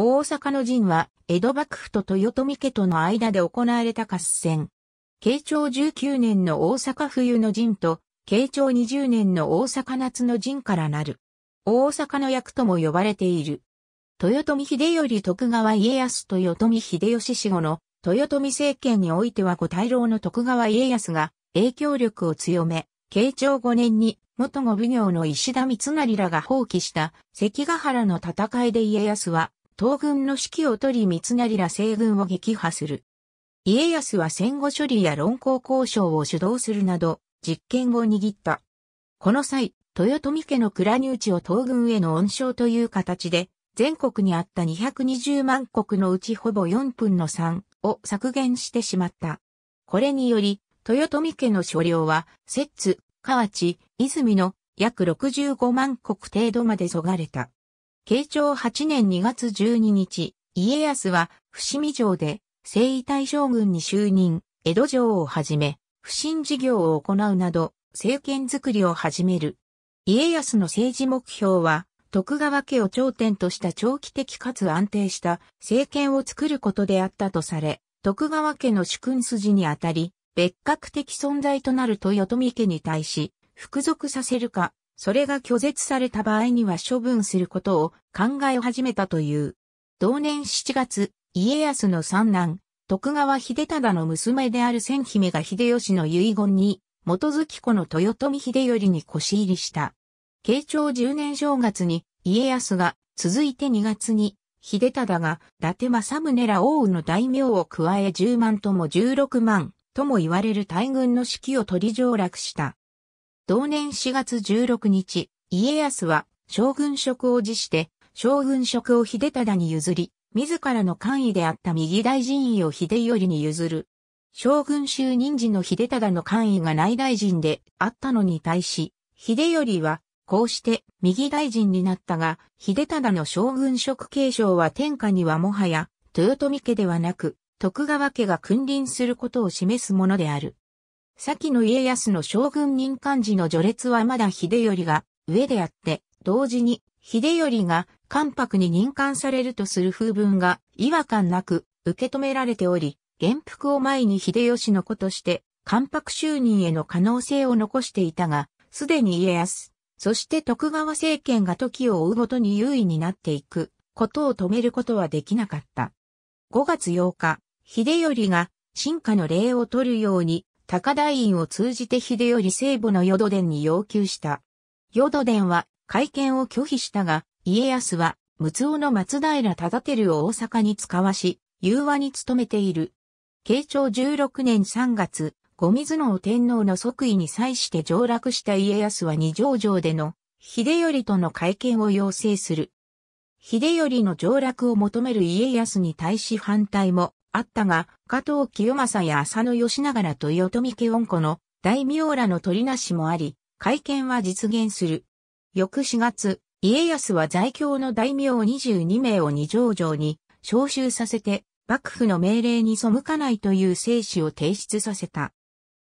大阪の陣は、江戸幕府と豊臣家との間で行われた合戦。慶長19年の大阪冬の陣と、慶長20年の大阪夏の陣からなる。大阪の役とも呼ばれている。豊臣秀頼徳川家康と豊臣秀吉死後の豊臣政権においては五大老の徳川家康が影響力を強め、慶長5年に元御奉行の石田三成らが放棄した関ヶ原の戦いで家康は東軍の指揮を取り三成ら西軍を撃破する。家康は戦後処理や論考交渉を主導するなど実権を握った。この際、豊臣家の蔵入地を東軍への恩賞という形で全国にあった220万国のうちほぼ4分の3を削減してしまった。これにより、豊臣家の所領は、摂津、河内、泉の約65万国程度までそがれた。慶長8年2月12日、家康は伏見城で征夷大将軍に就任、江戸城をはじめ、不審事業を行うなど、政権づくりを始める。家康の政治目標は、徳川家を頂点とした長期的かつ安定した政権を作ることであったとされ、徳川家の主君筋にあたり、別格的存在となる豊臣家に対し、服属させるか、それが拒絶された場合には処分することを考え始めたという。同年7月、家康の三男、徳川秀忠の娘である千姫が秀吉の遺言に、基づき子の豊臣秀頼に腰入りした。慶長10年正月に家康が、続いて2月に、秀忠が、伊達政宗ら王の大名を加え10万とも16万とも言われる大軍の指揮を取り上落した。同年4月16日、家康は将軍職を辞して、将軍職を秀忠に譲り、自らの官位であった右大臣位を秀頼に譲る。将軍就任時の秀忠の官位が内大臣であったのに対し、秀頼はこうして右大臣になったが、秀忠の将軍職継承は天下にはもはや、豊臣家ではなく、徳川家が君臨することを示すものである。先の家康の将軍任官時の序列はまだ秀頼が上であって、同時に秀頼が関白に任官されるとする風文が違和感なく受け止められており、元服を前に秀吉の子として関白就任への可能性を残していたが、すでに家康、そして徳川政権が時を追うごとに優位になっていくことを止めることはできなかった。5月8日、秀頼が進化の礼を取るように高台院を通じて秀頼聖母の淀殿に要求した。淀殿は会見を拒否したが、家康は無痛の松平忠照を大阪に使わし、融和に努めている。慶長16年3月、後水の天皇の即位に際して上洛した家康は二条城での秀頼との会見を要請する。秀頼の上洛を求める家康に対し反対もあったが、加藤清正や浅野義長らと豊臣家恩子の大名らの取りなしもあり、会見は実現する。翌4月、家康は在京の大名22名を二条城に召集させて、幕府の命令に背かないという聖旨を提出させた。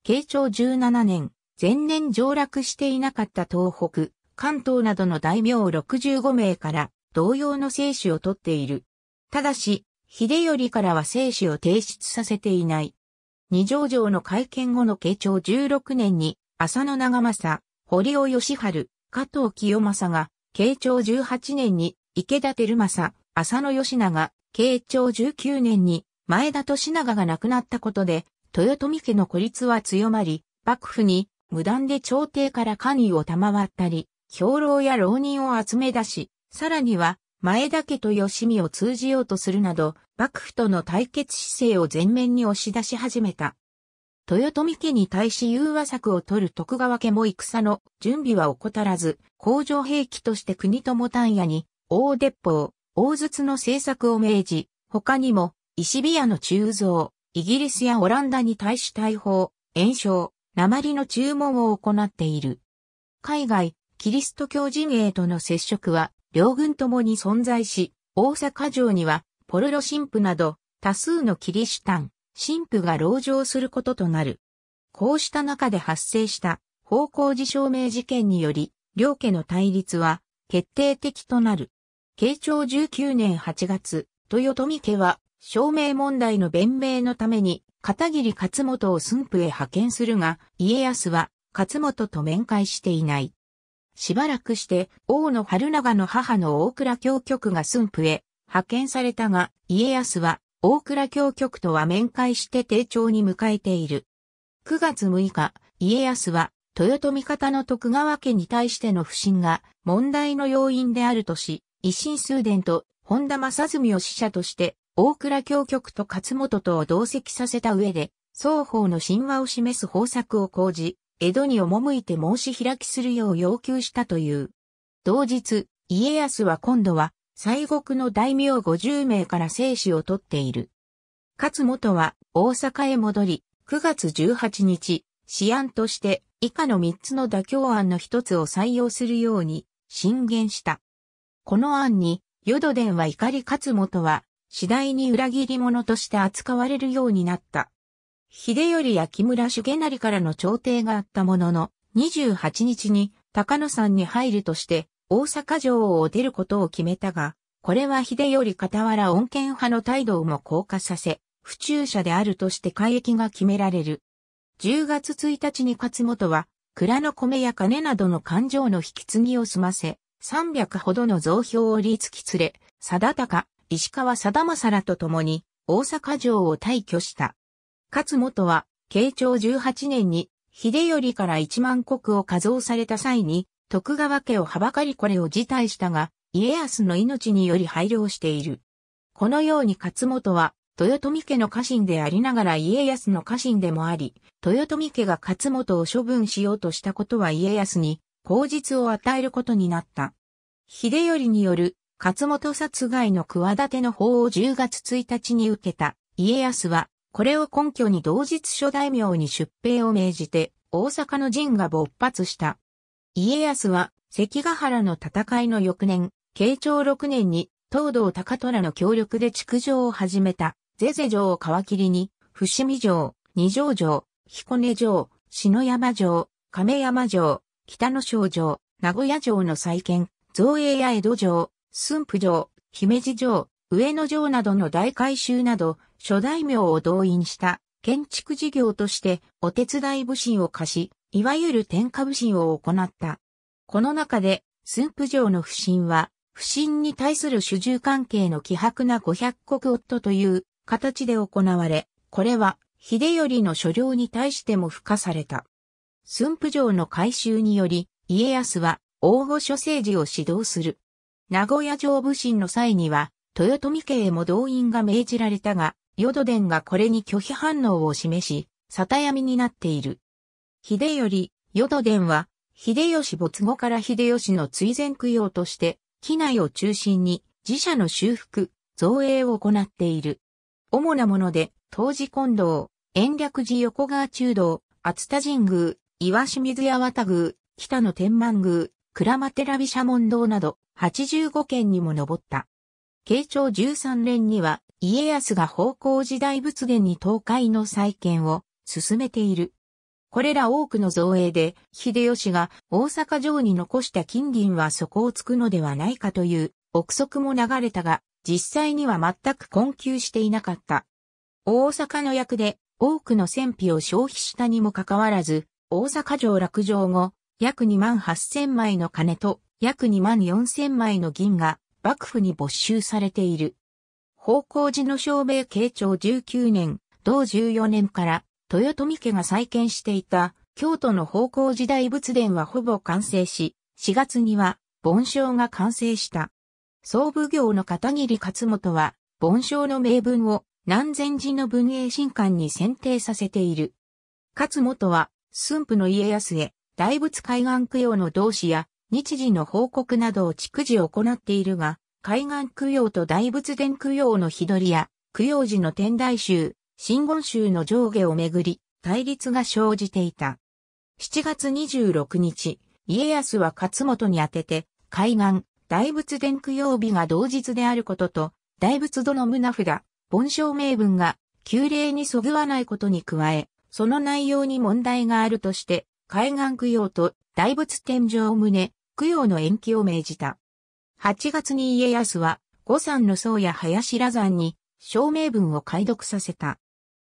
慶長17年、前年上洛していなかった東北、関東などの大名65名から同様の聖旨を取っている。ただし、秀頼からは聖旨を提出させていない。二条城の会見後の慶長16年に、浅野長政、堀尾義治、加藤清正が、慶長18年に、池田照正、浅野義長、慶長19年に、前田利長が亡くなったことで、豊臣家の孤立は強まり、幕府に無断で朝廷から官位を賜ったり、兵糧や浪人を集め出し、さらには前田家と吉見を通じようとするなど、幕府との対決姿勢を前面に押し出し始めた。豊臣家に対し融和策を取る徳川家も戦の準備は怠らず、工場兵器として国友単屋に、大鉄砲、大筒の政策を命じ、他にも、石火屋の鋳造、イギリスやオランダに対し大砲、炎症、鉛の注文を行っている。海外、キリスト教陣営との接触は、両軍ともに存在し、大阪城には、ポルロ神父など、多数のキリシタン、神父が籠城することとなる。こうした中で発生した方向寺証明事件により、両家の対立は決定的となる。慶長19年8月、豊臣家は、証明問題の弁明のために、片桐勝元を駿府へ派遣するが、家康は、勝元と面会していない。しばらくして、王の春長の母の大倉教局が駿府へ派遣されたが、家康は、大倉教局とは面会して丁重に迎えている。9月6日、家康は、豊臣方の徳川家に対しての不信が問題の要因であるとし、維新数伝と本田正純を使者として、大倉教局と勝本とを同席させた上で、双方の神話を示す方策を講じ、江戸に赴いて申し開きするよう要求したという。同日、家康は今度は、西国の大名50名から生死を取っている。勝本は大阪へ戻り、9月18日、試案として以下の3つの妥協案の一つを採用するように進言した。この案に、淀殿は怒り勝本は次第に裏切り者として扱われるようになった。秀頼や木村重成からの調停があったものの、28日に高野山に入るとして大阪城を出ることを決めたが、これは秀頼傍ら恩恵派の態度をも降下させ、不注者であるとして改易が決められる。10月1日に勝本は、蔵の米や金などの勘定の引き継ぎを済ませ、300ほどの増票を立き連れ、貞高、石川貞正らと共に、大阪城を退去した。勝本は、慶長18年に、秀頼から1万石を加増された際に、徳川家をはばかりこれを辞退したが、家康の命により配慮している。このように勝本は、豊臣家の家臣でありながら家康の家臣でもあり、豊臣家が勝本を処分しようとしたことは家康に口実を与えることになった。秀頼による勝本殺害の企ての法を10月1日に受けた家康はこれを根拠に同日諸大名に出兵を命じて、大阪の陣が勃発した。家康は、関ヶ原の戦いの翌年、慶長6年に、東道高虎の協力で築城を始めた、ゼゼ城を皮切りに、伏見城、二条城、彦根城、篠山城、亀山城、北野省城、名古屋城の再建、造営や江戸城、駿府城、姫路城、上野城などの大改修など、諸大名を動員した建築事業としてお手伝い部品を貸し、いわゆる天下部品を行った。この中で、駿府城の不信は、不信に対する主従関係の希薄な500国夫という形で行われ、これは秀頼の所領に対しても付加された。駿府城の改修により、家康は大御所政治を指導する。名古屋城部審の際には、豊臣家へも動員が命じられたが、淀殿がこれに拒否反応を示し、里闇になっている。秀頼、淀殿は、秀吉没後から秀吉の追善供養として、機内を中心に自社の修復、造営を行っている。主なもので、東寺近道、延暦寺横川中道、厚田神宮、岩清水八幡宮、北野天満宮、鞍馬寺毘沙門堂など、85件にも上った。慶長13年には、家康が方向時代仏殿に倒壊の再建を進めている。これら多くの造営で、秀吉が大阪城に残した金銀は底をつくのではないかという憶測も流れたが、実際には全く困窮していなかった。大阪の役で多くの戦費を消費したにもかかわらず、大阪城落城後、約2万8000枚の金と約2万4000枚の銀が幕府に没収されている。方向寺の証明慶長19年、同14年から豊臣家が再建していた京都の方向時代仏殿はほぼ完成し、4月には盆章が完成した。総奉行の片桐勝元は、盆章の名文を南禅寺の文英新館に選定させている。勝元は、駿府の家康へ、大仏海岸供養の同志や日時の報告などを逐次行っているが、海岸供養と大仏殿供養の日取りや、供養時の天台宗、真言宗の上下をめぐり、対立が生じていた。7月26日、家康は勝本に宛てて、海岸、大仏殿供養日が同日であることと、大仏度の胸札、本証名文が、旧例にそぐわないことに加え、その内容に問題があるとして、海岸供養と大仏天井棟、供養の延期を命じた。8月に家康は、五山の僧や林羅山に、証明文を解読させた。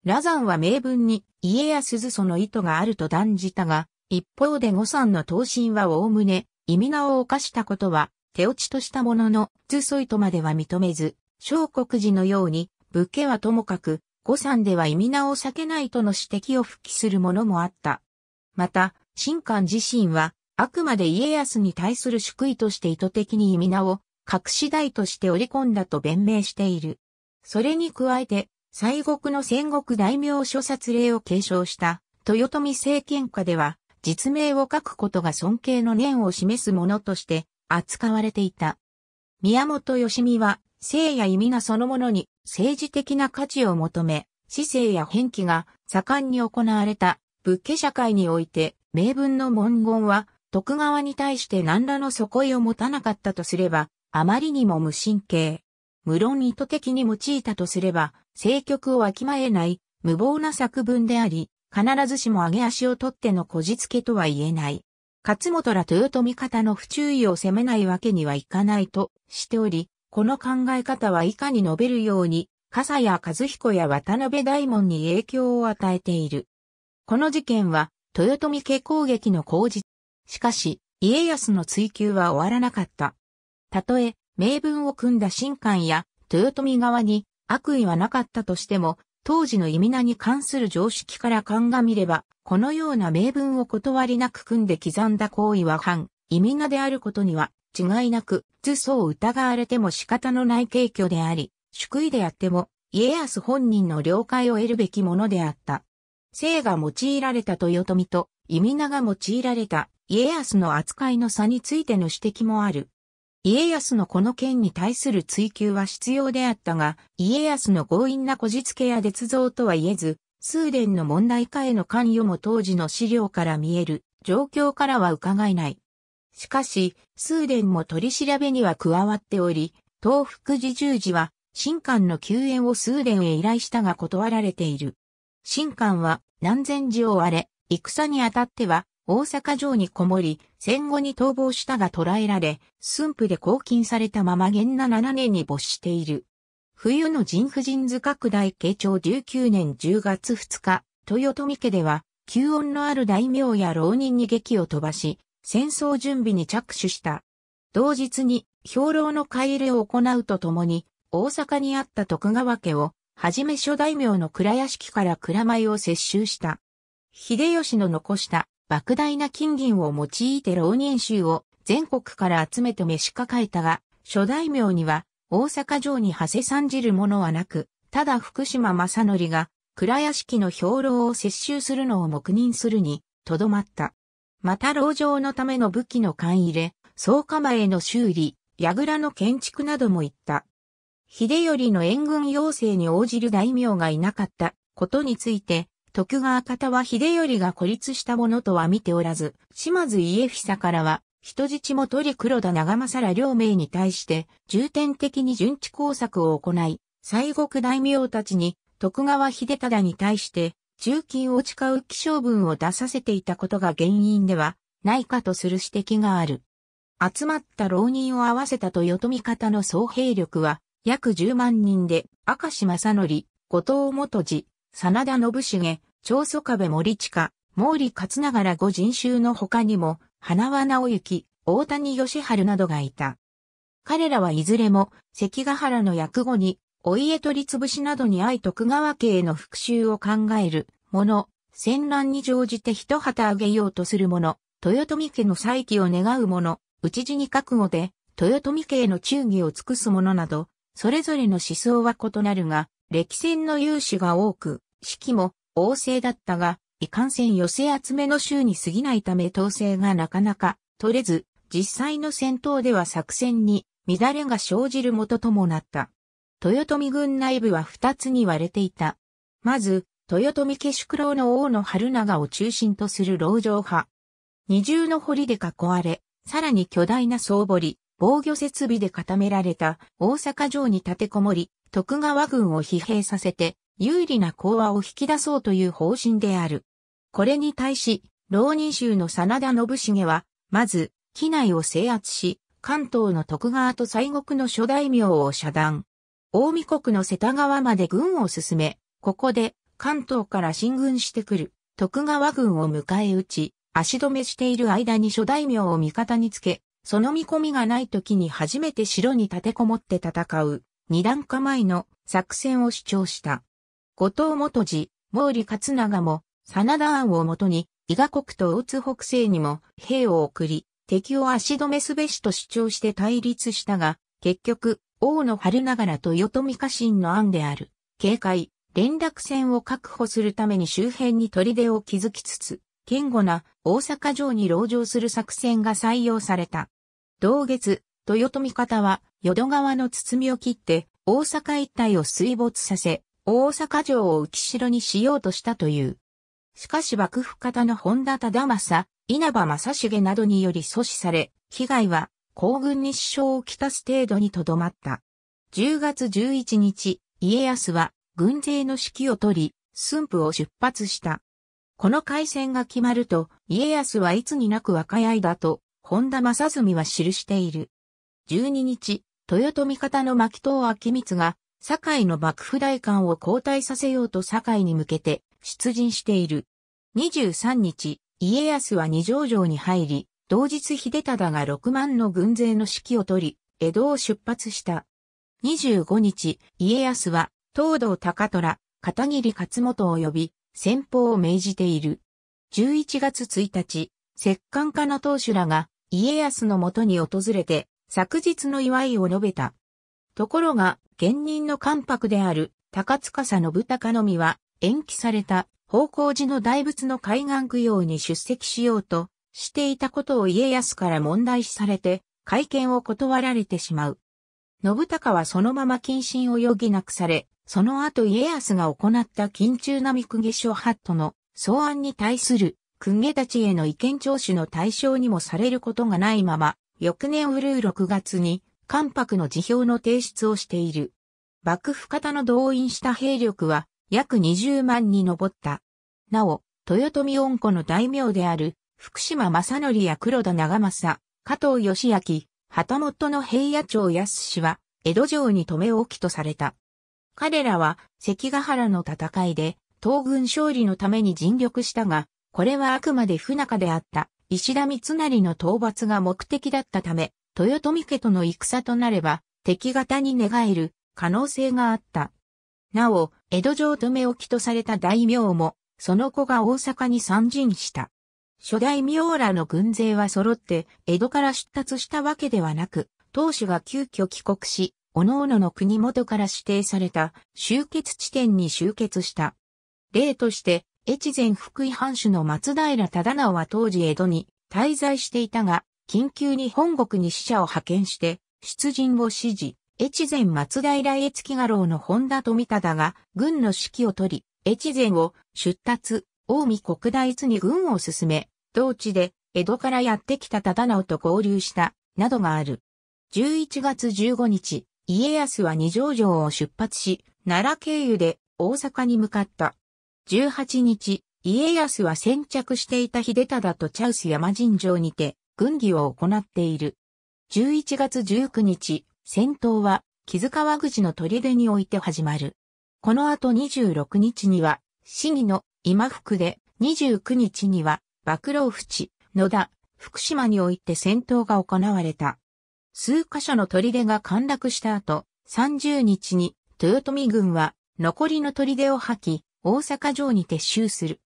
羅山は名文に家康図その意図があると断じたが、一方で五山の刀身はおおむね、意味名を犯したことは、手落ちとしたものの、図そ意図までは認めず、小国寺のように、武家はともかく、五山では意味名を避けないとの指摘を復帰するものもあった。また、新官自身は、あくまで家康に対する祝意として意図的に意味名を隠し台として織り込んだと弁明している。それに加えて、西国の戦国大名諸殺令を継承した豊臣政権下では、実名を書くことが尊敬の念を示すものとして扱われていた。宮本義美は、性や意味名そのものに政治的な価値を求め、市政や変気が盛んに行われた仏家社会において、名分の文言は徳川に対して何らの底意を持たなかったとすれば、あまりにも無神経。無論意図的に用いたとすれば、政局をわきまえない無謀な作文であり、必ずしも上げ足を取ってのこじつけとは言えない。勝本ら豊臣方の不注意を責めないわけにはいかないとしており、この考え方は以下に述べるように、笠谷和彦や渡辺大門に影響を与えている。この事件は、豊臣家攻撃の口実。しかし、家康の追及は終わらなかった。たとえ、名文を組んだ新官や、豊臣側に悪意はなかったとしても、当時の意味名に関する常識から鑑みれば、このような名文を断りなく組んで刻んだ行為は反、意味名であることには、違いなく、図相を疑われても仕方のない軽挙であり、祝意であっても、家康本人の了解を得るべきものであった。姓が用いられた豊臣と意味名が用いられた家康の扱いの差についての指摘もある。家康のこの件に対する追及は必要であったが、家康の強引なこじつけや捏造とは言えず、数伝の問題化への関与も当時の資料から見える状況からは伺えない。しかし、数伝も取り調べには加わっており、東福寺十字は、新官の救援を数伝へ依頼したが断られている。新官は南禅寺を追われ、戦にあたっては大阪城にこもり、戦後に逃亡したが捕らえられ、駿府で拘禁されたまま元那7年に没している。冬の神婦人図拡大慶長19年10月2日、豊臣家では、救恩のある大名や浪人に劇を飛ばし、戦争準備に着手した。同日に、兵糧の買い入れを行うとともに、大阪にあった徳川家を、はじめ諸大名の蔵屋敷から蔵米を接収した。秀吉の残した莫大な金銀を用いて浪人衆を全国から集めて召し抱えたが、諸大名には大阪城に馳せ参じるものはなく、ただ福島正則が蔵屋敷の兵糧を接収するのを黙認するに、とどまった。また籠城のための武器の勘入れ、総構への修理、櫓の建築なども言った。秀頼の援軍要請に応じる大名がいなかったことについて、徳川方は秀頼が孤立したものとは見ておらず、島津家久からは、人質も取り黒田長政ら両名に対して、重点的に順地工作を行い、西国大名たちに、徳川秀忠に対して、重金を誓う気象文を出させていたことが原因では、ないかとする指摘がある。集まった浪人を合わせた豊臣方の総兵力は、約10万人で、明石正則、後藤元次、真田信繁、長祖壁森近、毛利勝長ら五人衆の他にも、花輪直行、大谷義春などがいた。彼らはいずれも、関ヶ原の役後に、お家取り潰しなどに愛徳川家への復讐を考える者、戦乱に乗じて一旗あげようとする者、豊臣家の再起を願う者、討ち死に覚悟で、豊臣家への忠義を尽くす者など、それぞれの思想は異なるが、歴戦の勇士が多く、士気も旺盛だったが、いかんせん寄せ集めの州に過ぎないため統制がなかなか取れず、実際の戦闘では作戦に乱れが生じるもとともなった。豊臣軍内部は二つに割れていた。まず、豊臣家宿老の王の春長を中心とする老城派。二重の堀で囲われ、さらに巨大な総堀、防御設備で固められた大阪城に立てこもり、徳川軍を疲弊させて有利な講和を引き出そうという方針である。これに対し、浪人衆の真田信繁は、まず、機内を制圧し、関東の徳川と西国の諸大名を遮断。大見国の瀬田川まで軍を進め、ここで関東から進軍してくる徳川軍を迎え撃ち、足止めしている間に諸大名を味方につけ、その見込みがない時に初めて城に立てこもって戦う二段構えの作戦を主張した。後藤元次、毛利勝長も、真田案をもとに、伊賀国と大津北西にも兵を送り、敵を足止めすべしと主張して対立したが、結局、大野春ながらと豊臣家臣の案である。警戒、連絡線を確保するために周辺に砦を築きつつ、堅固な大阪城に籠城する作戦が採用された。同月、豊臣方は淀川の包みを切って大阪一帯を水没させ、大阪城を浮城にしようとしたという。しかし幕府方の本田忠政、稲葉正成などにより阻止され、被害は皇軍に支障をきたす程度にとどまった。10月11日、家康は軍勢の指揮を取り、駿府を出発した。この海戦が決まると、家康はいつになく和解だと、本田正純は記している。12日、豊臣方の牧藤明光が堺の幕府大官を交代させようと堺に向けて出陣している。23日、家康は二条城に入り、同日秀忠が6万の軍勢の指揮を取り、江戸を出発した。25日、家康は、東道高虎、片桐勝元を呼び、先方を命じている。11月1日、石棺家の当主らが、家康のもとに訪れて、昨日の祝いを述べた。ところが、現任の関白である高塚信孝のみは延期された方向寺の大仏の海岸供養に出席しようとしていたことを家康から問題視されて会見を断られてしまう。信孝はそのまま謹慎を余儀なくされ、その後家康が行った緊中並公家書ハットの草案に対する公家たちへの意見聴取の対象にもされることがないまま、翌年ウルー6月に関白の辞表の提出をしている。幕府方の動員した兵力は約20万に上った。なお、豊臣恩子の大名である福島正則や黒田長政、加藤義明、旗本の平野町康は江戸城に留め置きとされた。彼らは関ヶ原の戦いで東軍勝利のために尽力したが、これはあくまで不仲であった石田三成の討伐が目的だったため、豊臣家との戦となれば、敵方に寝返る可能性があった。なお、江戸城止め置きとされた大名も、その子が大阪に参陣した。初代名らの軍勢は揃って江戸から出立したわけではなく、当主が急遽帰国し、各々の国元から指定された集結地点に集結した。例として、越前福井藩主の松平忠直は当時江戸に滞在していたが、緊急に本国に死者を派遣して、出陣を指示。越前松平越木画廊の本田富忠が軍の指揮を取り、越前を出立、大見国大津に軍を進め、同地で江戸からやってきた忠直と合流した、などがある。11月15日、家康は二条城を出発し、奈良経由で大阪に向かった。18日、家康は先着していた秀忠とチャウス山神城にて、軍議を行っている。11月19日、戦闘は木津川口の砦において始まる。この後26日には、市議の今福で、29日には、幕老淵、野田、福島において戦闘が行われた。数箇所の砦が陥落した後、30日に豊臣軍は残りの砦を吐き、大阪城に撤収する。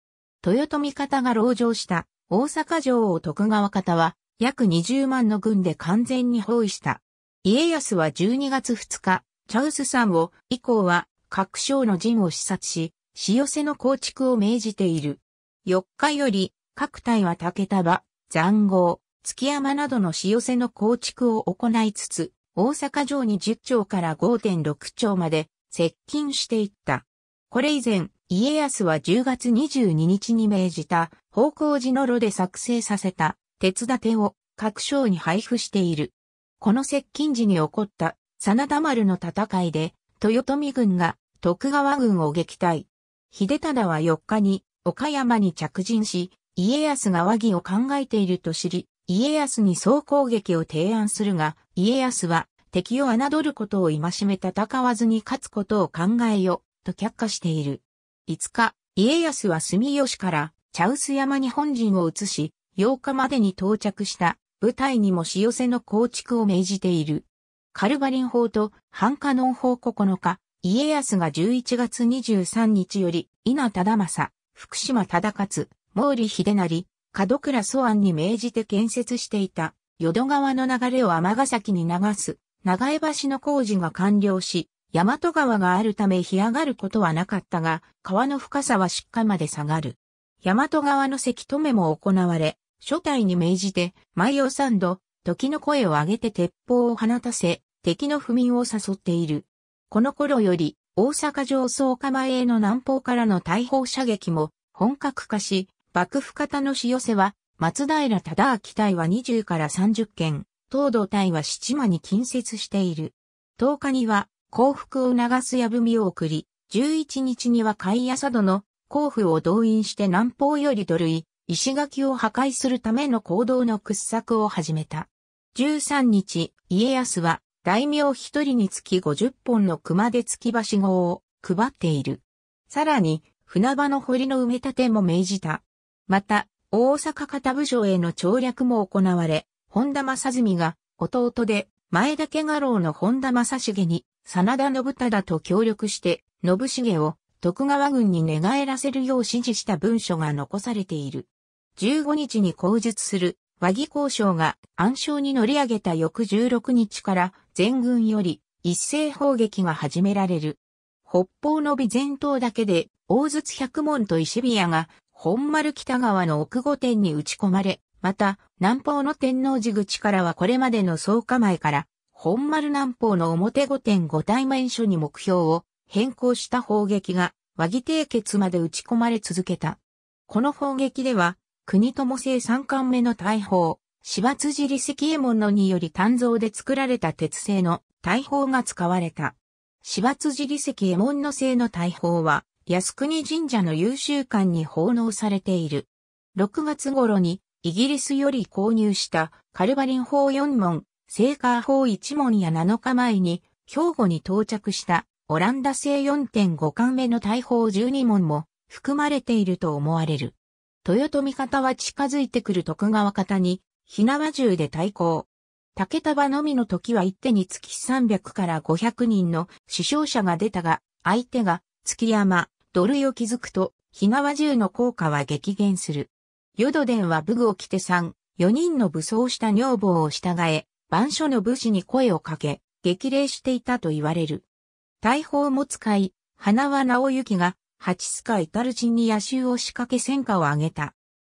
豊臣方が籠城した大阪城を徳川方は約20万の軍で完全に包囲した。家康は12月2日、チャウス山を以降は各省の陣を視察し、市寄せの構築を命じている。4日より各隊は竹束、残壕、月山などの市寄せの構築を行いつつ、大阪城に10丁から5.6丁まで接近していった。これ以前、家康は10月22日に命じた方向寺の路で作成させた鉄立てを各省に配布している。この接近時に起こった真田丸の戦いで豊臣軍が徳川軍を撃退。秀忠は4日に岡山に着陣し、家康が和議を考えていると知り、家康に総攻撃を提案するが、家康は敵を侮ることを戒め戦わずに勝つことを考えよ、と却下している。5日、家康は住吉から茶臼山に本陣を移し、8日までに到着した部隊にも仕寄せの構築を命じている。カルバリン法と反カノン法9日、家康が11月23日より、稲忠政、福島忠勝、毛利秀成、門倉祖安に命じて建設していた、淀川の流れを尼崎に流す、長江橋の工事が完了し、大和川があるため干上がることはなかったが、川の深さは出荷まで下がる。大和川のせき止めも行われ、初代に命じて、毎を三度、時の声を上げて鉄砲を放たせ、敵の不眠を誘っている。この頃より、大阪城総構への南方からの大砲射撃も本格化し、幕府方の仕寄せは、松平忠明隊は20から30件、東道隊は七間に近接している。10日には、降伏を促す矢踏を送り、11日には海野佐渡の甲府を動員して南方より土塁、石垣を破壊するための行動の掘削を始めた。13日、家康は大名一人につき50本の熊手付き橋号を配っている。さらに、船場の堀の埋め立ても命じた。また、大阪方部署への調略も行われ、本田正純が弟で前田家家老の本田正重に真田信忠と協力して信重を徳川軍に寝返らせるよう指示した文書が残されている。15日に口述する和議交渉が暗礁に乗り上げた翌16日から全軍より一斉砲撃が始められる。北方の備前島だけで大筒百門と石火屋が本丸北川の奥御殿に打ち込まれ、また南方の天王寺口からはこれまでの総構えから本丸南方の表御殿五対面所に目標を変更した砲撃が和議締結まで打ち込まれ続けた。この砲撃では、国友製三冠目の大砲、芝辻利石右衛門のにより鍛造で作られた鉄製の大砲が使われた。芝辻利石右衛門の製の大砲は、靖国神社の優秀館に奉納されている。6月頃にイギリスより購入したカルバリン砲4門、セーカー砲1門や7日前に兵庫に到着したオランダ製4.5巻目の大砲12門も含まれていると思われる。豊臣方は近づいてくる徳川方に、火縄銃で対抗。竹束のみの時は一手につき300から500人の死傷者が出たが、相手が月山、土塁を築くと、火縄銃の効果は激減する。淀殿は武具を着て3、4人の武装した女房を従え、番所の武士に声をかけ、激励していたと言われる。大砲も使い、花輪直行が、八須賀至る陣に野襲を仕掛け戦果を挙げた。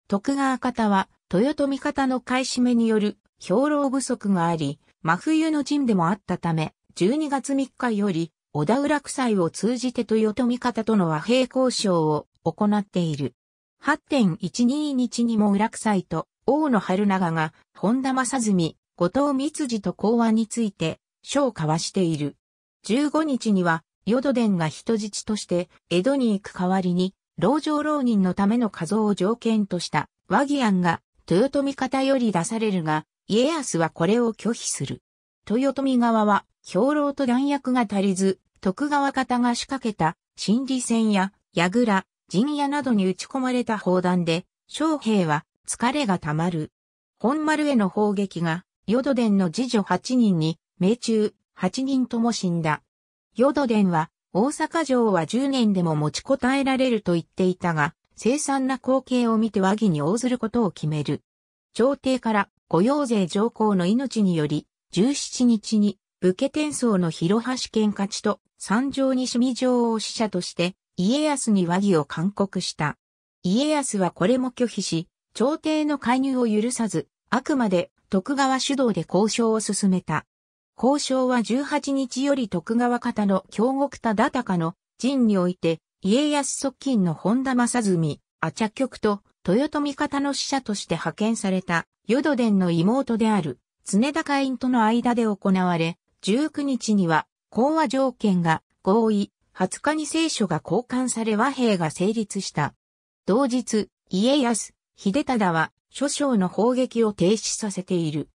徳川方は、豊臣方の買い占めによる兵糧不足があり、真冬の陣でもあったため、12月3日より、小田浦夫妻を通じて豊臣方との和平交渉を行っている。8.12日にも浦夫妻と大野春長が本田正純、後藤光次と講和について書を交わしている。15日には、淀殿が人質として江戸に行く代わりに、老上浪人のための画像を条件とした和議案が豊臣方より出されるが、家康はこれを拒否する。豊臣側は、兵糧と弾薬が足りず、徳川方が仕掛けた、心理戦や、櫓、陣屋などに撃ち込まれた砲弾で、将兵は疲れがたまる。本丸への砲撃が、淀殿の次女8人に、命中、8人とも死んだ。淀殿は、大阪城は10年でも持ちこたえられると言っていたが、凄惨な光景を見て和議に応ずることを決める。朝廷から御用税上皇の命により、17日に武家天宗の広橋県勝ちと三条西見城を死者として家康に和議を勧告した。家康はこれも拒否し、朝廷の介入を許さず、あくまで徳川主導で交渉を進めた。交渉は18日より徳川方の京極忠高の陣において、家康側近の本田正純、阿茶局と豊臣方の使者として派遣された淀殿の妹である常高院との間で行われ、19日には講和条件が合意、20日に聖書が交換され和平が成立した。同日、家康、秀忠は諸省の砲撃を停止させている。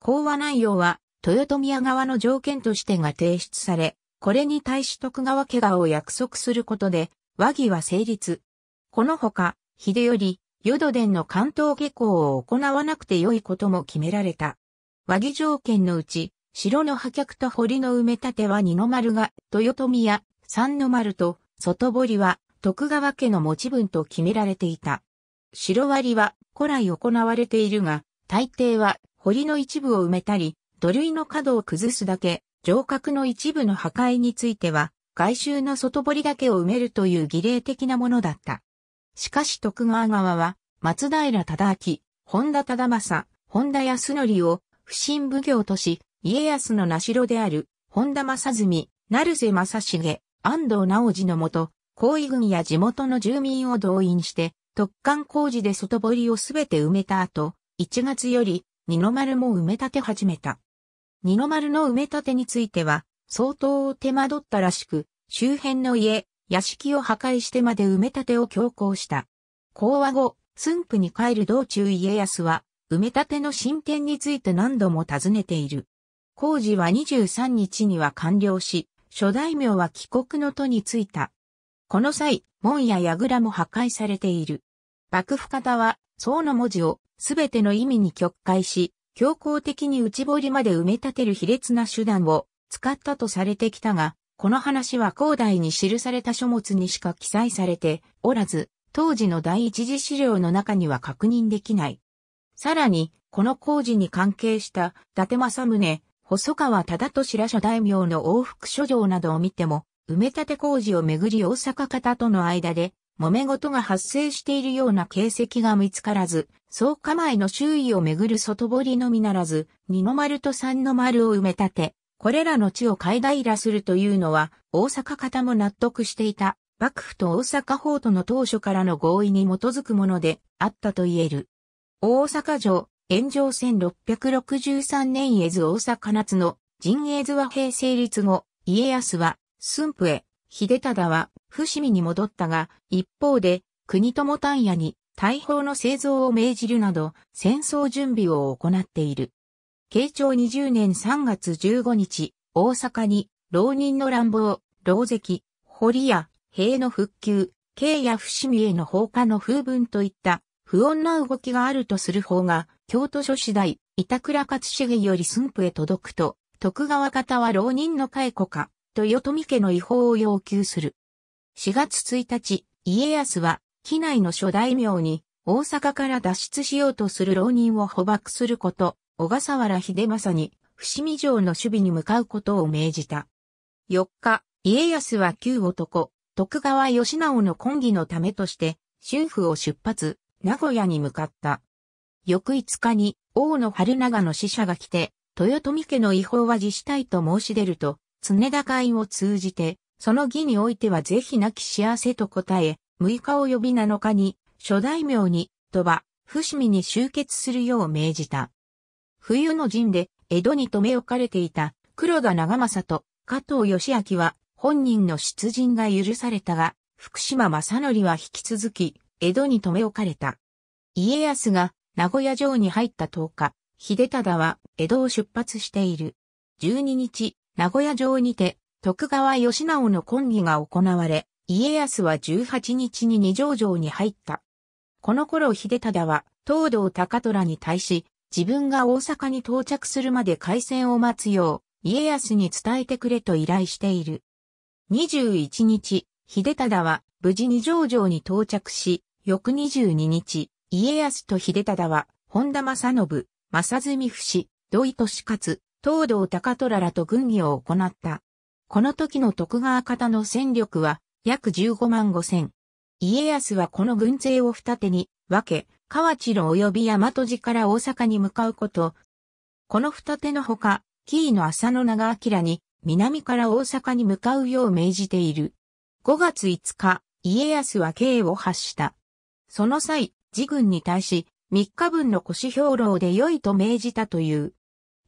講和内容は、豊臣屋側の条件としてが提出され、これに対し徳川家側を約束することで、和議は成立。このほか、秀頼、淀殿の関東下校を行わなくてよいことも決められた。和議条件のうち、城の破却と堀の埋め立ては二の丸が、豊臣や三の丸と外堀は徳川家の持ち分と決められていた。城割は古来行われているが、大抵は堀の一部を埋めたり、土塁の角を崩すだけ、城郭の一部の破壊については、外周の外堀だけを埋めるという儀礼的なものだった。しかし徳川側は、松平忠明、本田忠政、本田康則を不審奉行とし、家康の名城である、本田正純、成瀬正重、安藤直次のもと、高位軍や地元の住民を動員して、特艦工事で外堀をすべて埋めた後、1月より二の丸も埋め立て始めた。二の丸の埋め立てについては、相当手間取ったらしく、周辺の家、屋敷を破壊してまで埋め立てを強行した。講和後、駿府に帰る道中家康は、埋め立ての進展について何度も尋ねている。工事は23日には完了し、諸大名は帰国の途に着いた。この際、門や櫓も破壊されている。幕府方は、宋の文字をすべての意味に曲解し、強行的に内堀まで埋め立てる卑劣な手段を使ったとされてきたが、この話は広大に記された書物にしか記載されておらず、当時の第一次資料の中には確認できない。さらに、この工事に関係した伊達政宗、細川忠俊ら諸大名の往復書状などを見ても、埋め立て工事をめぐり大阪方との間で、揉め事が発生しているような形跡が見つからず、総構えの周囲をめぐる外堀のみならず、二の丸と三の丸を埋め立て、これらの地を買い平するというのは、大阪方も納得していた、幕府と大阪法との当初からの合意に基づくものであったと言える。大阪城、炎上1663年江津大阪夏の陣営図和平成立後、家康は駿府へ、秀忠は伏見に戻ったが、一方で国友丹野に大砲の製造を命じるなど戦争準備を行っている。慶長20年3月15日、大阪に浪人の乱暴、老石、堀や兵の復旧、慶や伏見への放火の風文といった不穏な動きがあるとする方が、京都書次第、板倉勝重より駿府へ届くと、徳川方は浪人の解雇か、と豊臣家の違法を要求する。4月1日、家康は、機内の諸大名に、大阪から脱出しようとする浪人を捕獲すること、小笠原秀政に、伏見城の守備に向かうことを命じた。4日、家康は旧男、徳川義直の婚儀のためとして、春府を出発、名古屋に向かった。翌5日に、王の春長の使者が来て、豊臣家の違法は辞したいと申し出ると、常田会を通じて、その義においてはぜひなき幸せと答え、6日及び7日に、諸大名に、鳥羽、伏見に集結するよう命じた。冬の陣で、江戸に留め置かれていた、黒田長政と加藤義明は、本人の出陣が許されたが、福島正則は引き続き、江戸に留め置かれた。家康が名古屋城に入った10日、秀忠は江戸を出発している。12日、名古屋城にて、徳川義直の婚儀が行われ、家康は18日に二条城に入った。この頃秀忠は、東道高虎に対し、自分が大阪に到着するまで開戦を待つよう、家康に伝えてくれと依頼している。21日、秀忠は無事に上城に到着し、翌22日、家康と秀忠は、本田正信、正純不死、土井利勝、東道高虎らと軍議を行った。この時の徳川方の戦力は約15万5千。家康はこの軍勢を二手に分け、河内路及び大和路から大阪に向かうこと。この二手のほか、紀伊の浅野長明に南から大阪に向かうよう命じている。5月5日、家康は刑を発した。その際、自軍に対し、3日分の腰兵糧で良いと命じたという。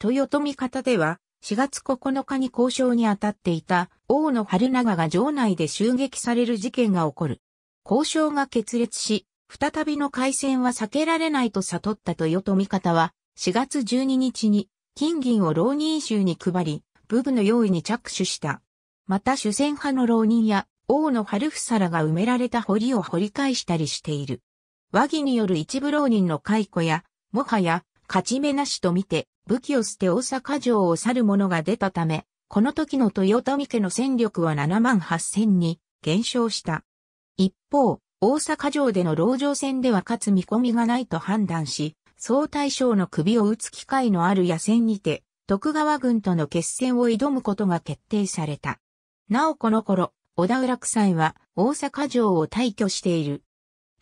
豊臣方では、4月9日に交渉に当たっていた王の春長が城内で襲撃される事件が起こる。交渉が決裂し、再びの開戦は避けられないと悟った豊臣方は、4月12日に金銀を浪人衆に配り、部部の用意に着手した。また主戦派の浪人や王の春房らが埋められた堀を掘り返したりしている。和議による一部浪人の解雇や、もはや勝ち目なしと見て武器を捨て大阪城を去る者が出たため、この時の豊臣家の戦力は7万8千に減少した。一方、大阪城での籠城戦では勝つ見込みがないと判断し、総大将の首を打つ機会のある野戦にて、徳川軍との決戦を挑むことが決定された。なおこの頃、小田浦夫妻は大阪城を退去している。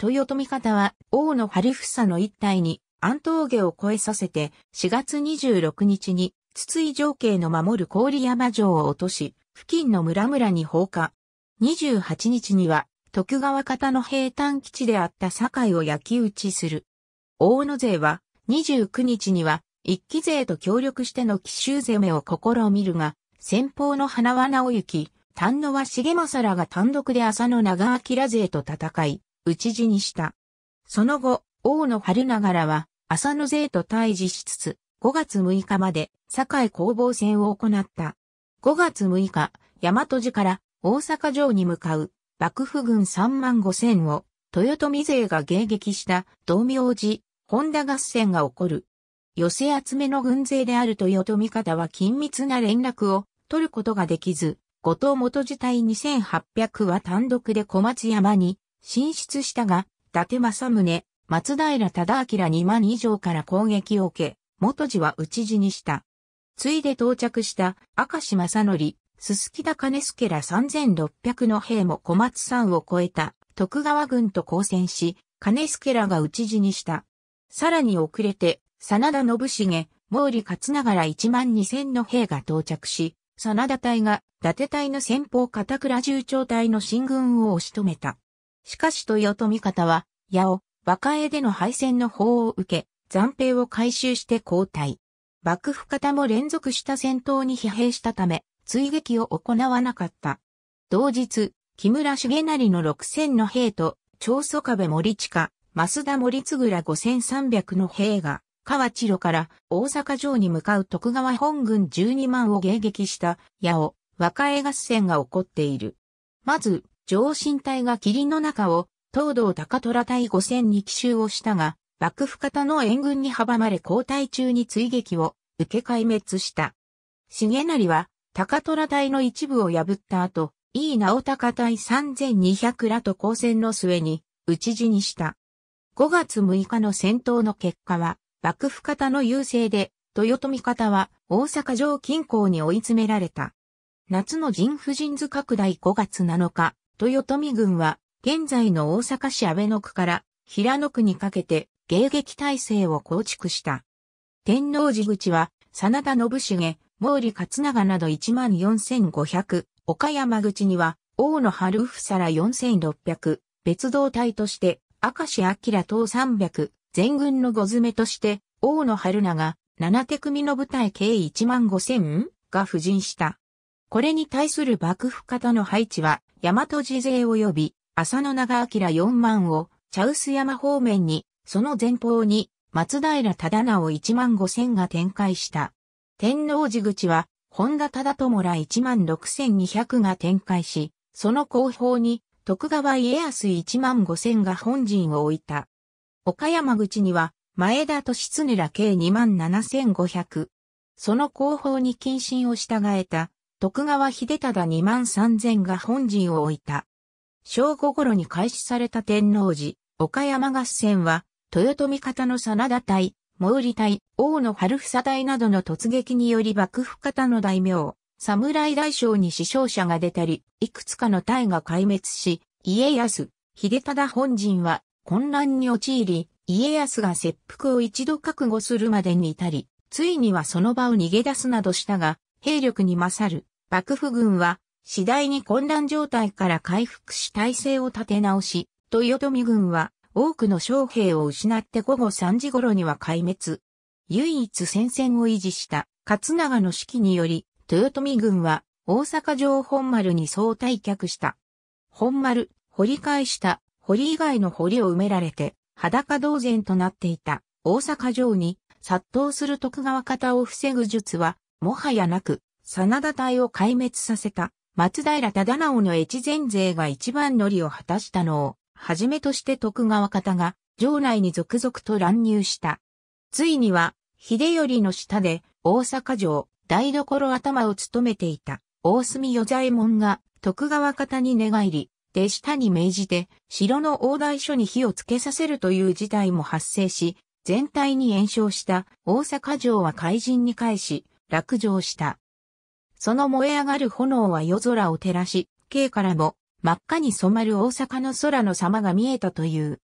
豊臣方は王の春房の一帯に安峠を越えさせて4月26日に筒井城系の守る郡山城を落とし、付近の村々に放火。28日には徳川方の平坦基地であった堺を焼き討ちする。大野勢は29日には一騎勢と協力しての奇襲攻めを試みるが、先方の花輪直行、丹野は重政らが単独で浅野長明勢と戦い、討ち死にした。その後、王の春長らは、浅野勢と対峙しつつ、5月6日まで、堺攻防戦を行った。5月6日、大和路から大阪城に向かう幕府軍3万5千を豊臣勢が迎撃した道明寺、本田合戦が起こる。寄せ集めの軍勢である豊臣方は緊密な連絡を取ることができず、後藤元自隊2800は単独で小松山に進出したが、伊達政宗、松平忠明2万以上から攻撃を受け、元次は討ち死にした。ついで到着した明石正則、すすきだ金助ら3600の兵も小松山を越えた徳川軍と交戦し、金助らが討ち死にした。さらに遅れて、真田信重、毛利勝長ら1万2000の兵が到着し、真田隊が伊達隊の先方片倉重長隊の進軍を押し止めた。しかし豊臣方は、八尾、和歌江での敗戦の法を受け、残兵を回収して交代。幕府方も連続した戦闘に疲弊したため、追撃を行わなかった。同日、木村重成の6000の兵と、長宗壁森近、増田森次ら5300の兵が、河内路から大阪城に向かう徳川本軍12万を迎撃した八尾、和歌江合戦が起こっている。まず、上新隊が霧の中を東道高虎隊5000に奇襲をしたが、幕府方の援軍に阻まれ交代中に追撃を受け壊滅した。重成は高虎隊の一部を破った後、井伊直高隊3200らと交戦の末に、討ち死にした。5月6日の戦闘の結果は、幕府方の優勢で、豊臣方は大阪城近郊に追い詰められた。夏の神婦人図拡大5月7日、豊臣軍は、現在の大阪市安倍の区から平野区にかけて迎撃体制を構築した。天皇寺口は、真田信重、毛利勝長など14,500、岡山口には、大野春房ら4,600、別動隊として、明石明等300、全軍の五詰めとして、大野春長、七手組の部隊計1万5,000が布陣した。これに対する幕府方の配置は、大和路勢及び、浅野長明4万を、茶臼山方面に、その前方に、松平忠直1万5,000が展開した。天王寺口は、本田忠友ら1万6200が展開し、その後方に徳川家康1万5000が本陣を置いた。岡山口には前田利常ら計2万7500。その後方に謹慎を従えた徳川秀忠2万3000が本陣を置いた。正午頃に開始された天王寺、岡山合戦は、豊臣方の真田隊、毛利隊、王の春房隊などの突撃により幕府方の大名、侍大将に死傷者が出たり、いくつかの隊が壊滅し、家康、秀忠本陣は混乱に陥り、家康が切腹を一度覚悟するまでに至り、ついにはその場を逃げ出すなどしたが、兵力に勝る、幕府軍は、次第に混乱状態から回復し体制を立て直し、豊臣軍は多くの将兵を失って午後3時頃には壊滅。唯一戦線を維持した勝長の指揮により、豊臣軍は大阪城本丸に総退却した。本丸、掘り返した堀以外の堀を埋められて、裸同然となっていた大阪城に殺到する徳川方を防ぐ術は、もはやなく、真田隊を壊滅させた松平忠直の越前勢が一番乗りを果たしたのを、はじめとして徳川方が城内に続々と乱入した。ついには、秀頼の下で大阪城、台所頭を務めていた大隅与左衛門が徳川方に寝返り、弟子下に命じて城の大台所に火をつけさせるという事態も発生し、全体に炎症した大阪城は怪人に返し、落城した。その燃え上がる炎は夜空を照らし、京からも真っ赤に染まる大阪の空の様が見えたという。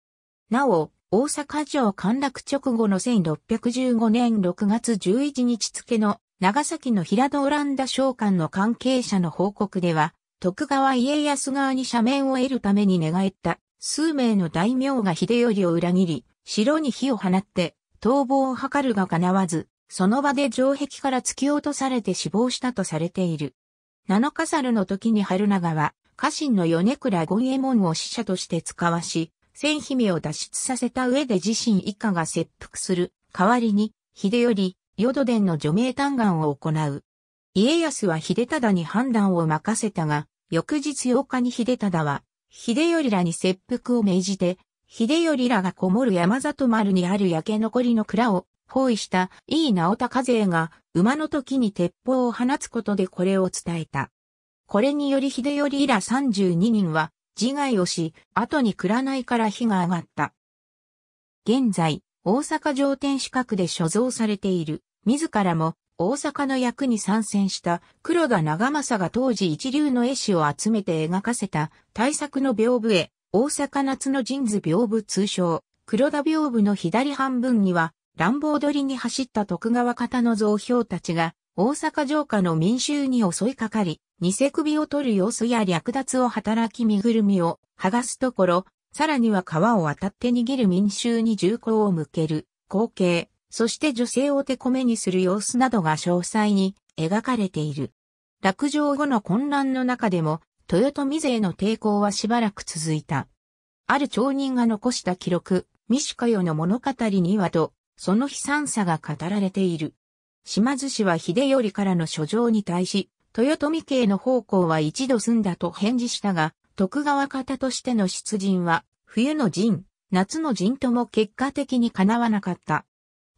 なお、大阪城陥落直後の1615年6月11日付の長崎の平戸オランダ商館の関係者の報告では、徳川家康側に斜面を得るために寝返った数名の大名が秀頼を裏切り、城に火を放って逃亡を図るが叶わず、その場で城壁から突き落とされて死亡したとされている。七日猿の時に春長は、家臣の米倉権右衛門を死者として使わし、千姫を脱出させた上で自身以下が切腹する。代わりに、秀頼、淀殿の除名嘆願を行う。家康は秀忠に判断を任せたが、翌日8日に秀忠は、秀頼らに切腹を命じて、秀頼らがこもる山里丸にある焼け残りの蔵を包囲した井伊直隆勢が馬の時に鉄砲を放つことでこれを伝えた。これにより秀頼ら32人は自害をし、後に蔵内から火が上がった。現在、大阪城天守閣で所蔵されている、自らも大阪の役に参戦した黒田長政が当時一流の絵師を集めて描かせた大作の屏風絵、大阪夏の神図屏風通称、黒田屏風の左半分には、乱暴取りに走った徳川方の造兵たちが、大阪城下の民衆に襲いかかり、偽首を取る様子や略奪を働き身ぐるみを剥がすところ、さらには川を渡って逃げる民衆に銃口を向ける光景、そして女性を手込めにする様子などが詳細に描かれている。落城後の混乱の中でも、豊臣勢の抵抗はしばらく続いた。ある町人が残した記録、ミシカヨの物語にはと、その悲惨さが語られている。島津氏は秀頼からの書状に対し、豊臣家の方向は一度済んだと返事したが、徳川方としての出陣は、冬の陣、夏の陣とも結果的にかなわなかった。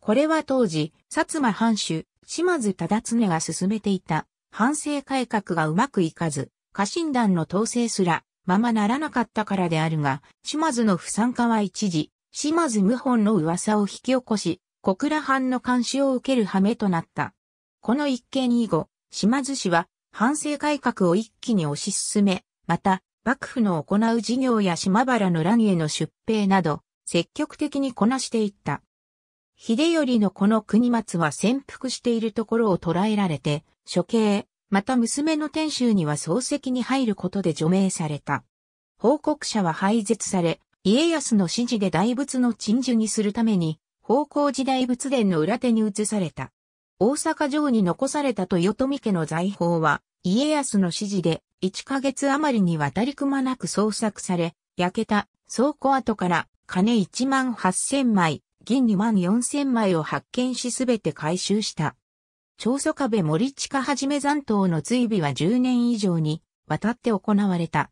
これは当時、薩摩藩主、島津忠常が進めていた、反政改革がうまくいかず、家臣団の統制すら、ままならなかったからであるが、島津の不参加は一時、島津謀反の噂を引き起こし、小倉藩の監視を受ける羽目となった。この一件以後、島津氏は反政改革を一気に推し進め、また、幕府の行う事業や島原の乱への出兵など、積極的にこなしていった。秀頼のこの国松は潜伏しているところを捕らえられて、処刑、また娘の天守には漱石に入ることで除名された。報告者は廃絶され、家康の指示で大仏の鎮守にするために、方向時代仏殿の裏手に移された。大阪城に残された豊臣家の財宝は、家康の指示で1ヶ月余りにわたりくまなく捜索され、焼けた倉庫跡から金1万8000枚、銀2万4000枚を発見しすべて回収した。長祖壁森近はじめ残党の追尾は10年以上にわたって行われた。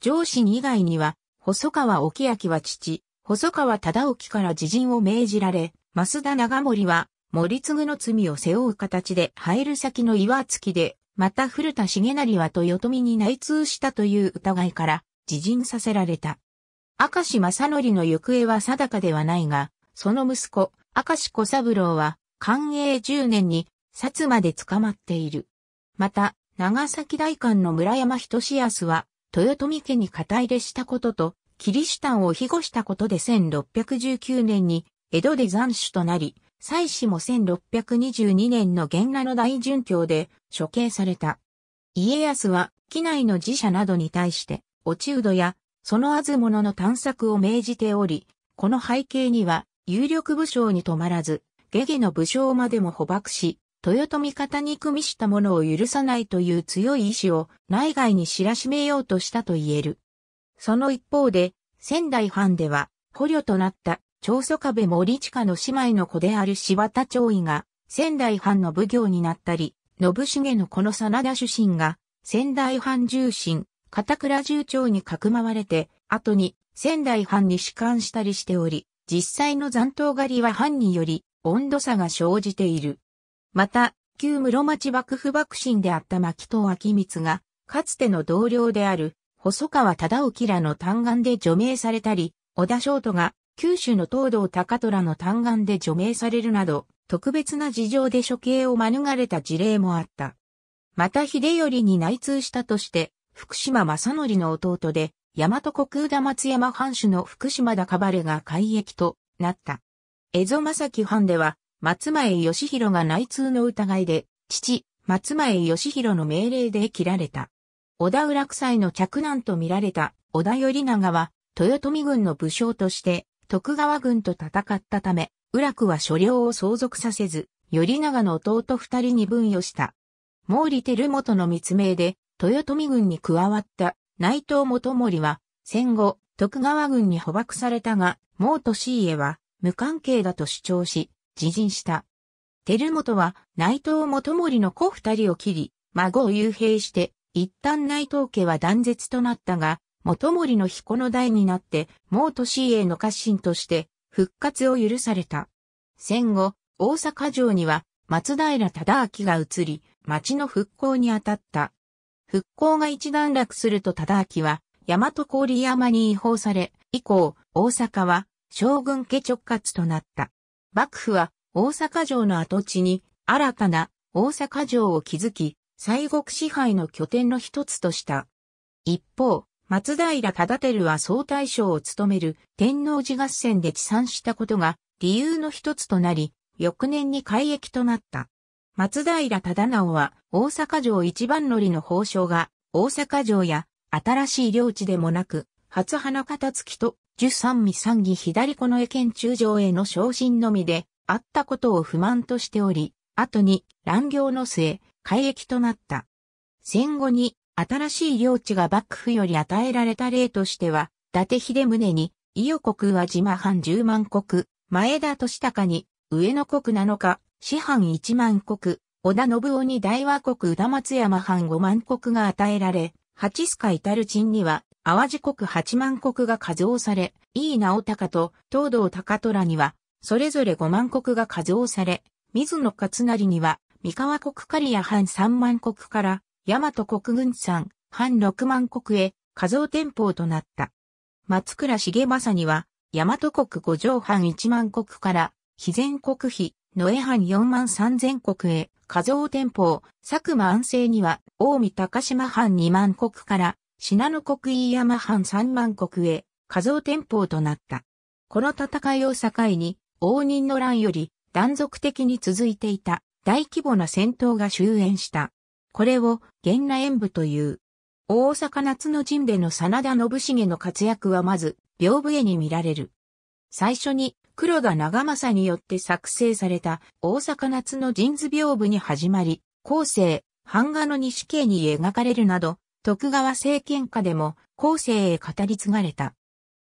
上司以外には、細川沖明は父、細川忠興から自陣を命じられ、増田長森は森継の罪を背負う形で入る先の岩付きで、また古田重成は豊臣に内通したという疑いから自陣させられた。明石正則の行方は定かではないが、その息子、明石小三郎は、寛永10年に、薩摩で捕まっている。また、長崎大官の村山仁康は、豊臣家に肩入れしたことと、キリシタンを庇護したことで1619年に、江戸で斬首となり、妻子も1622年の元羅の大殉教で処刑された。家康は、機内の寺社などに対して、落ちうどや、そのあずものの探索を命じており、この背景には、有力武将に止まらず、下下の武将までも捕獲し、豊臣方に組みした者を許さないという強い意志を内外に知らしめようとしたと言える。その一方で、仙台藩では、捕虜となった長祖壁森近の姉妹の子である柴田長尉が、仙台藩の奉行になったり、信重のこの真田主審が、仙台藩重臣、片倉重長にかくまわれて、後に仙台藩に仕官したりしており、実際の残党狩りは藩により温度差が生じている。また、旧室町幕府幕臣であった牧藤明光が、かつての同僚である細川忠興らの嘆願で除名されたり、小田翔斗が九州の東道高虎の嘆願で除名されるなど、特別な事情で処刑を免れた事例もあった。また秀頼に内通したとして、福島正則の弟で、大和国宇田松山藩主の福島田かばれが改易となった。江戸正樹藩では、松前義弘が内通の疑いで、父、松前義弘の命令で切られた。小田浦夫妻の着難と見られた小田頼長は、豊臣軍の武将として、徳川軍と戦ったため、浦久は所領を相続させず、頼長の弟二人に分与した。毛利輝元の密命で、豊臣軍に加わった内藤元盛は、戦後、徳川軍に捕獲されたが、毛利家は、無関係だと主張し、自陣した。照本は内藤元森の子二人を切り、孫を幽閉して、一旦内藤家は断絶となったが、元森の彦の代になって、毛利への家臣として復活を許された。戦後、大阪城には松平忠明が移り、町の復興に当たった。復興が一段落すると忠明は、大和郡山に違法され、以降、大阪は将軍家直轄となった。幕府は大阪城の跡地に新たな大阪城を築き、西国支配の拠点の一つとした。一方、松平忠輝は総大将を務める天皇寺合戦で地産したことが理由の一つとなり、翌年に改易となった。松平忠直は大阪城一番乗りの宝章が大阪城や新しい領地でもなく、初花片付きと十三味三義左この絵県中将への昇進のみであったことを不満としており、後に乱行の末、改易となった。戦後に新しい領地が幕府より与えられた例としては、伊達秀宗に、伊予国は島藩十万国、前田利隆に、上野国七日、師藩一万国、織田信夫に大和国宇田松山藩五万国が与えられ、八須賀至る鎮には、淡路国八万国が加増され、井伊直隆と東道高虎には、それぞれ五万国が加増され、水野勝成には、三河国刈谷藩三万国から、大和国軍産、藩六万国へ、加増店舗となった。松倉重政には、大和国五条藩一万国から、肥前国費、野江藩四万三千国へ、加増店舗、佐久間安政には、大見高島藩二万国から、信濃国飯山藩三万国へ、加増店舗となった。この戦いを境に、応仁の乱より断続的に続いていた大規模な戦闘が終焉した。これを源那演武という。大阪夏の陣での真田信繁の活躍はまず、屏風絵に見られる。最初に黒田長政によって作成された大阪夏の陣図屏風に始まり、後世、版画の西系に描かれるなど、徳川政権下でも後世へ語り継がれた。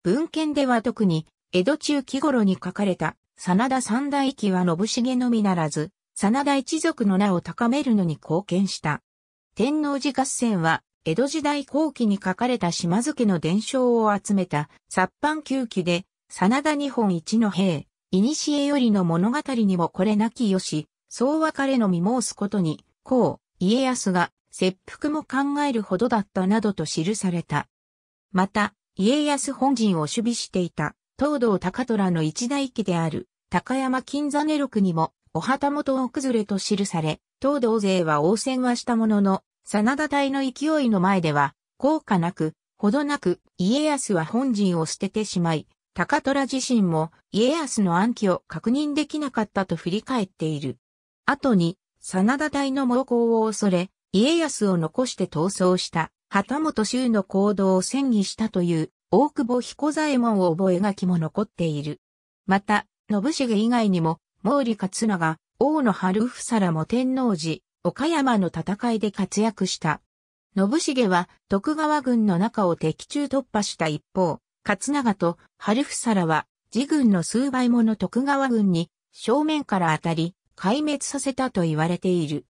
文献では特に江戸中期頃に書かれた真田三大記は信繁のみならず、真田一族の名を高めるのに貢献した。天皇寺合戦は江戸時代後期に書かれた島津家の伝承を集めた殺藩旧記で、真田日本一の兵、古よりの物語にもこれなきよし、そう別れの見申すことに、こう、家康が切腹も考えるほどだったなどと記された。また、家康本陣を守備していた、東道高虎の一大家である、高山金真録にも、お旗本を崩れと記され、東道勢は応戦はしたものの、真田隊の勢いの前では、効果なく、ほどなく、家康は本陣を捨ててしまい、高虎自身も家康の暗記を確認できなかったと振り返っている。後に、真田隊の猛攻を恐れ、家康を残して逃走した旗本州の行動を戦議したという大久保彦左衛門を覚え書きも残っている。また、信繁以外にも、毛利勝長、大野春房らも天王寺、岡山の戦いで活躍した。信繁は徳川軍の中を敵中突破した一方、勝長と春房は自軍の数倍もの徳川軍に正面から当たり壊滅させたと言われている。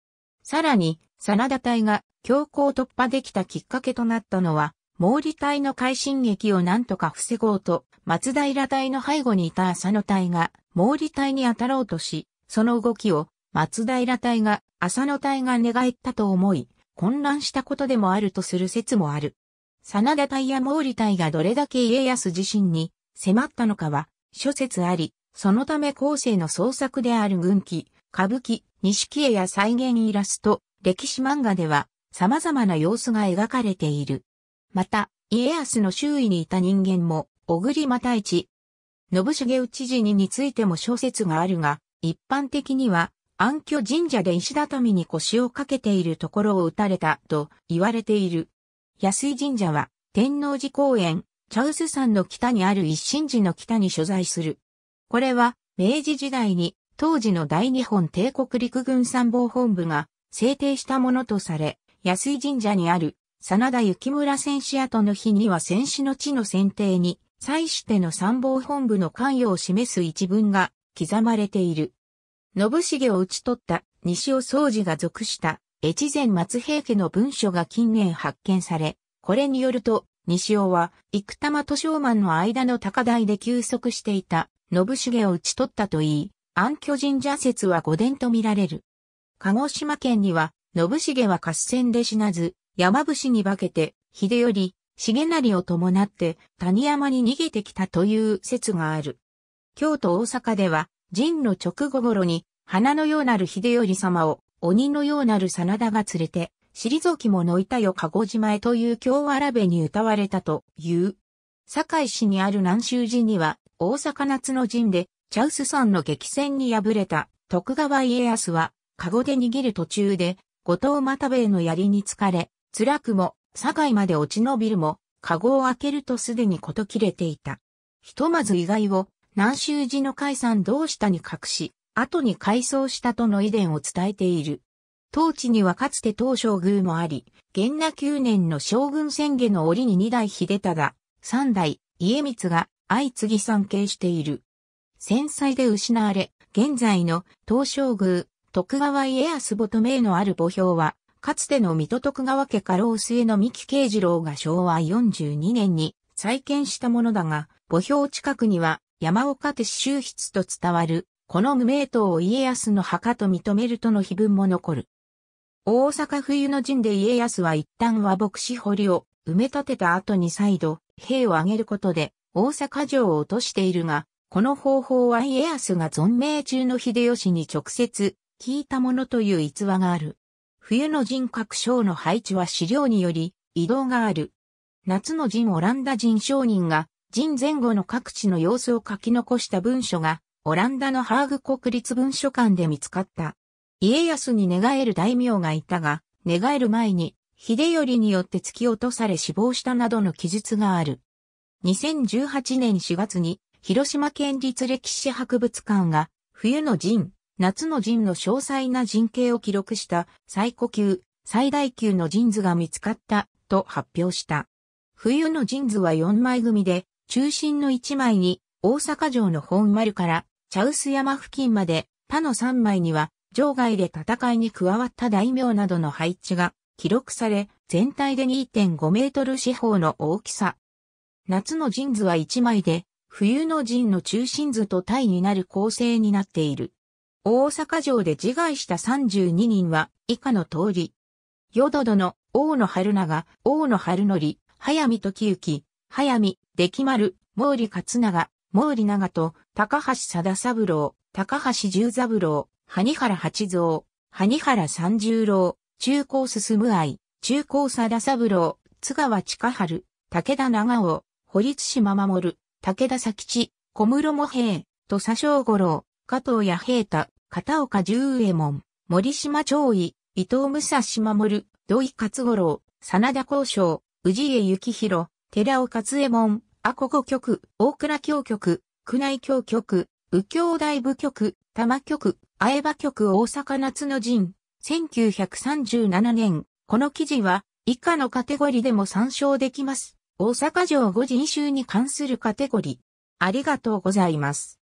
さらに、真田隊が強行突破できたきっかけとなったのは、毛利隊の快進撃を何とか防ごうと、松平隊の背後にいた浅野隊が毛利隊に当たろうとし、その動きを松平隊が浅野隊が寝返ったと思い、混乱したことでもあるとする説もある。真田隊や毛利隊がどれだけ家康自身に迫ったのかは諸説あり、そのため後世の創作である軍記、歌舞伎、錦絵や再現イラスト、歴史漫画では様々な様子が描かれている。また、家康の周囲にいた人間も、小栗又一、信重内寺にについても諸説があるが、一般的には、暗居神社で石畳に腰をかけているところを撃たれたと言われている。安井神社は天王寺公園、チャウス山の北にある一神寺の北に所在する。これは明治時代に当時の大日本帝国陸軍参謀本部が制定したものとされ、安井神社にある真田幸村戦死跡の日には戦死の地の選定に際しての参謀本部の関与を示す一文が刻まれている。信重を討ち取った西尾総司が属した越前松平家の文書が近年発見され、これによると、西尾は、生玉と小満の間の高台で休息していた、信重を討ち取ったといい、暗居神社説は五伝と見られる。鹿児島県には、信重は合戦で死なず、山伏に化けて、秀頼、重成を伴って谷山に逃げてきたという説がある。京都大阪では、陣の直後頃に、花のようなる秀頼様を鬼のようなる真田が連れて、退きものいたよ鹿児島へという京わらべに歌われたという。堺市にある南州寺には、大阪夏の陣で、チャウス山の激戦に敗れた徳川家康は、籠で逃げる途中で、後藤又兵衛の槍に疲れ、辛くも、堺まで落ち延びるも、籠を開けるとすでにこと切れていた。ひとまず意外を、南州寺の海山同下に隠し、後に改装したとの遺伝を伝えている。当地にはかつて東将宮もあり、元那9年の将軍宣言の折に二代秀忠、三代家光が相次ぎ参詣している。戦災で失われ、現在の東将宮、徳川家康母と名のある墓標は、かつての水戸徳川家家老末の三木慶次郎が昭和42年に再建したものだが、墓標近くには山岡手収筆と伝わるこの無名刀を家康の墓と認めるとの碑文も残る。大阪冬の陣で家康は一旦は牧師堀を埋め立てた後に再度兵を挙げることで大阪城を落としているが、この方法は家康が存命中の秀吉に直接聞いたものという逸話がある。冬の陣各省の配置は資料により移動がある。夏の陣オランダ人商人が陣前後の各地の様子を書き残した文書がオランダのハーグ国立文書館で見つかった。家康に寝返る大名がいたが、寝返る前に、秀頼によって突き落とされ死亡したなどの記述がある。2018年4月に、広島県立歴史博物館が、冬の陣、夏の陣の詳細な陣形を記録した最古級、最大級の陣図が見つかったと発表した。冬の陣図は4枚組で、中心の1枚に大阪城の本丸から茶臼山付近まで他の3枚には場外で戦いに加わった大名などの配置が記録され全体で2.5メートル四方の大きさ。夏の陣図は1枚で冬の陣の中心図と対になる構成になっている。大阪城で自害した32人は以下の通り。ヨドドの大野春長、大野春則、早見時行、早見、出来丸、毛利勝長、毛利長と高橋貞三郎、高橋十三郎、羽原八蔵、羽原三十郎、中高進愛、中高貞三郎、津川近春、武田長尾、堀津島守、武田佐吉、小室茂平、土佐正五郎、加藤弥平太、片岡十右衛門、森島長尉、伊藤武蔵守、土井勝五郎、真田交渉、氏家幸宏、寺岡津右衛門、阿古五局、大倉京局、宮内京局、右京大部局、玉局、相場局大阪夏の陣、1937年、この記事は以下のカテゴリーでも参照できます。大阪城五人衆に関するカテゴリー。ありがとうございます。